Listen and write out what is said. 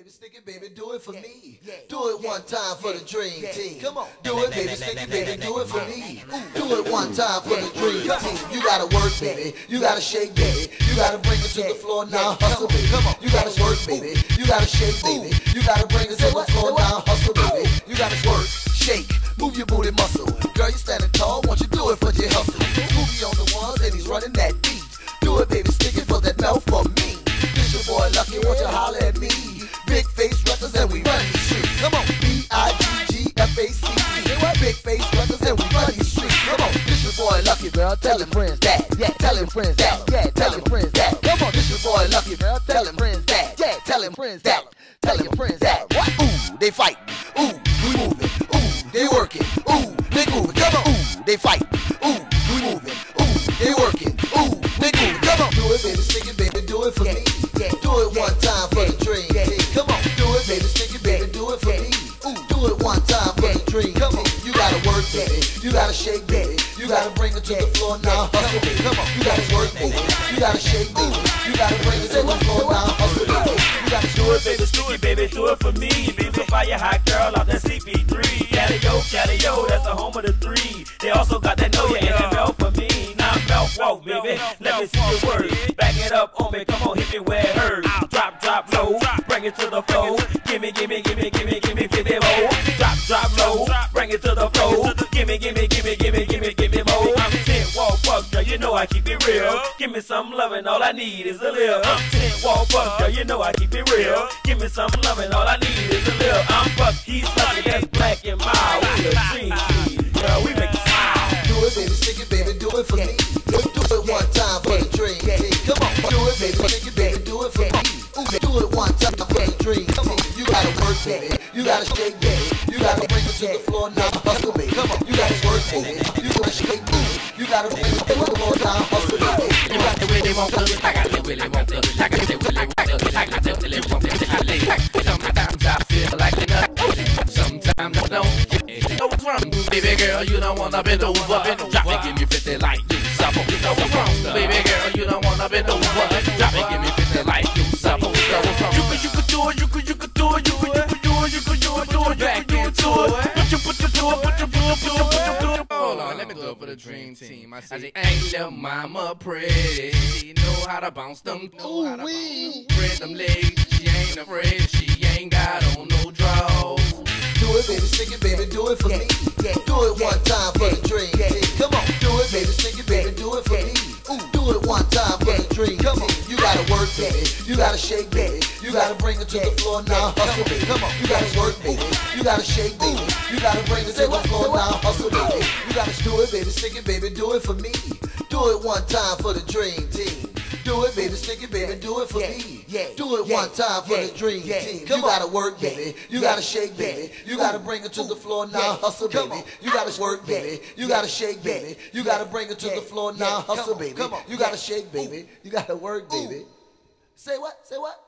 baby, stick it, baby, do it for Yeah, me. yeah, Do it yeah, one time for the dream team. Come on. Do it, baby, stick it, baby, do it for me. Do it one time for the dream team. You gotta work, baby. You gotta shake, baby. You gotta bring it to the floor now, hustle, baby. Come on. You gotta work, baby. You gotta shake, baby. You gotta bring it to the floor now, hustle, baby. You gotta work, shake, move your booty muscle. G G F A C E. Big face records and we run these streets. Come on, this your boy Lucky, girl. Tell him friends that. Yeah, tell him friends that. Yeah, tell him friends that. Come on, this your boy Lucky, girl. Tell him friends that. Yeah, tell him friends that. Tell him friends that. What? Ooh, they fighting. Ooh, we moving. Ooh, they working. Ooh, they moving. Come on. Ooh, they fighting. Ooh, we moving. Ooh, they working. Ooh, they moving. Come on. Do it, baby, stick it, baby, do it for me. Shake, baby. You gotta bring it to the floor now, hustle, baby. Come on. You gotta work, baby. You gotta shake, baby. You gotta bring it to the floor now, hustle, baby. You gotta Do it, baby, stick it, baby, do it for me. Be the fire hot girl off that CP3. Calio, Calio, that's the home of the three. They also got that know ya and that melt for me. Now melt, walk, baby. Let me see your words. Back it up on me, come on, hit me where it hurts. Drop, drop low, bring it to the floor. Gimme, gimme, gimme, gimme, gimme 50 more. Drop, drop low, bring it to the floor. I keep it real. Give me some loving, all I need is a little. I'm 10 wall fuck, girl, you know I keep it real. Give me some loving, all I need is a little. I'm fuck, he's lucky, that's black and mild. We dream girl, we make you smile. Do it, baby, stick it, baby, do it for me. Do it one time for the dream. Come on, do it, baby, stick it, baby, do it for me. Ooh, do it one time for the dream team. You gotta work, baby. You gotta shake, baby. You gotta bring it to the floor now, hustle, baby. Come on, you gotta work, baby. You gotta shake, baby. You gotta bring it the floor now, hustle. You gotta really want to, I got the want to, I got the want to, I got the want to, I lay. Sometimes I feel like a sometimes I don't. You know what's wrong, baby girl, you don't wanna bend over, over. Drop it, for the dream team. I say, ain't your mama pretty? She know how to bounce them, know how to bounce them, spread them legs. She ain't afraid, she ain't got on no draws. Do it, baby, stick it, baby, do it for me. Do it one time for the dream team. Come on, do it, baby, stick it, baby, do it for me. Ooh, do it one time for the dream Come on, you gotta work, baby. You gotta shake, baby. You gotta bring it to the floor now, hustle, baby. Come on, you gotta work, baby. You gotta shake, baby. You gotta bring it to the floor now, hustle, baby. You gotta do it, baby, stick it, baby, do it for me. Do it one time for the dream team. Do it, baby, stick it, baby, do it for me. Do it one time for the dream team. You gotta work, baby. You gotta shake, baby. You gotta bring it to the floor now, hustle, baby. You gotta work, baby. You gotta shake, baby. You gotta bring it to the floor now, hustle, baby. You gotta shake, baby. You gotta work, baby. Say what? Say what?